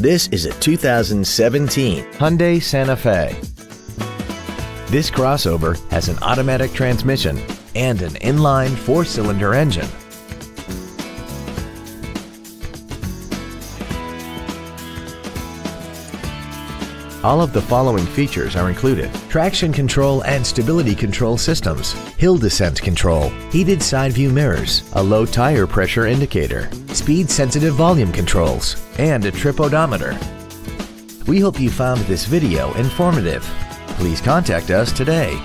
This is a 2017 Hyundai Santa Fe. This crossover has an automatic transmission and an inline four-cylinder engine. All of the following features are included. Traction control and stability control systems, hill descent control, heated side view mirrors, a low tire pressure indicator, speed sensitive volume controls, and a trip odometer. We hope you found this video informative. Please contact us today.